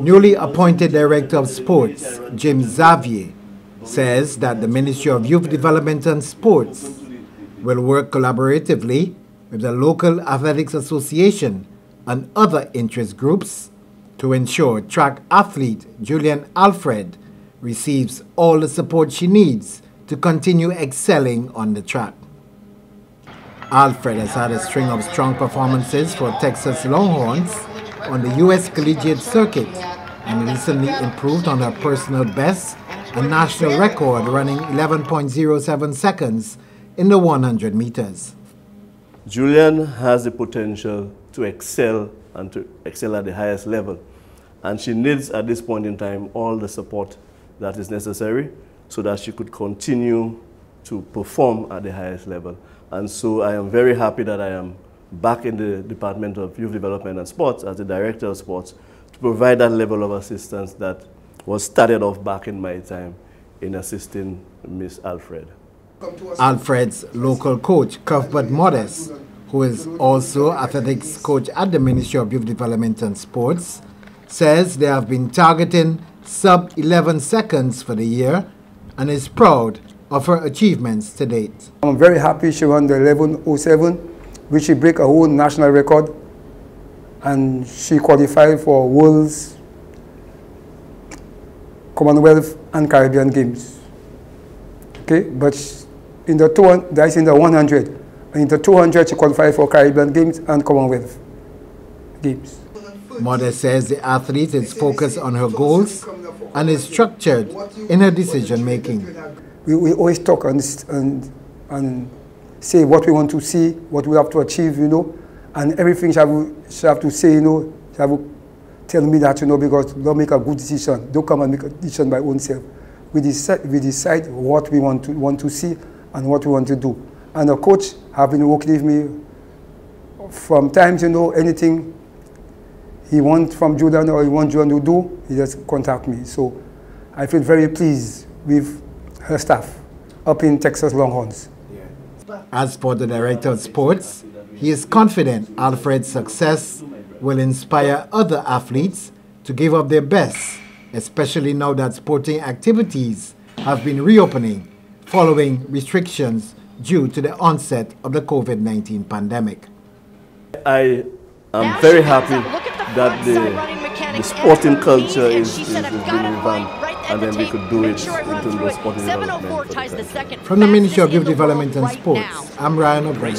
Newly appointed Director of Sports, Jim Xavier, says that the Ministry of Youth Development and Sports will work collaboratively with the local athletics association and other interest groups to ensure track athlete Julien Alfred receives all the support she needs to continue excelling on the track. Alfred has had a string of strong performances for Texas Longhorns on the U.S. collegiate circuit and recently improved on her personal best and national record running 11.07 seconds in the 100 meters. Julien has the potential to excel and to excel at the highest level. And she needs, at this point in time, all the support that is necessary so that she could continue to perform at the highest level. And so I am very happy that I am back in the Department of Youth Development and Sports as the Director of Sports to provide that level of assistance that was started off back in my time in assisting Miss Alfred. Alfred's local coach, Cuthbert Modest, who is also athletics coach at the Ministry of Youth Development and Sports, says they have been targeting sub 11 seconds for the year and is proud of her achievements to date. I'm very happy she won the 1107, which she break her own national record and she qualified for Worlds, Commonwealth and Caribbean Games. Okay, but in the two, that's in the 100. And In the 200, she qualified for Caribbean Games and Commonwealth Games. Mother says the athlete is focused on her goals and is structured in her decision making. We, we always talk and, and, and say what we want to see, what we have to achieve, you know, and everything she have, have to say, you know, she have to tell me that, you know, because don't make a good decision. Don't come and make a decision by oneself. We decide, we decide what we want to, want to see and what we want to do. And the coach have been working with me from times, you know, anything he wants from Jordan or he wants Jordan to do, he just contact me. So I feel very pleased with her staff up in Texas Longhorns. As for the Director of Sports, he is confident Alfred's success will inspire other athletes to give up their best, especially now that sporting activities have been reopening following restrictions due to the onset of the COVID-19 pandemic. I am very happy that the, the sporting culture is, is, is being revamped and then we could do it into the sporting development. From the Ministry of Youth Development and Sports, I'm Ryan O'Brien.